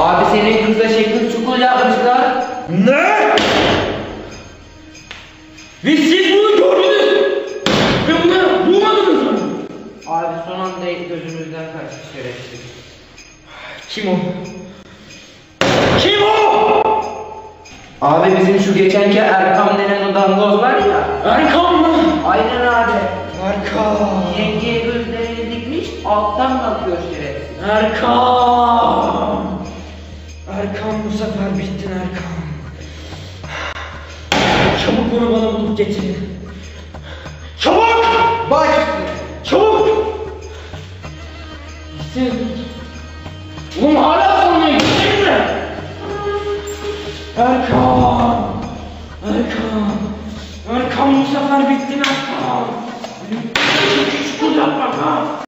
Abi senin kızla şekil çukur yapmışlar. Ne? Ve siz bunu gördünüz. Ve bunu bulmadınız mı? Abi son anda gözümüzden kaçtı şerefsiz. Kim o? Kim o? Abi bizim şu geçenki Erkam denen o dangoz var ya. Erkan mı? Aynen abi. Erkan. Yengeye gözlerini dikmiş alttan bakıyor şerefsiz. Erkan. Erkan bu sefer bittin Erkan. Çabuk bunu bana bulup getirin. Çabuk! Baş! Çabuk! Siz... Oğlum hala sormaya gittin mi? Erkan! Erkan! Erkan bu sefer bittin Erkan! Çok yapma ha!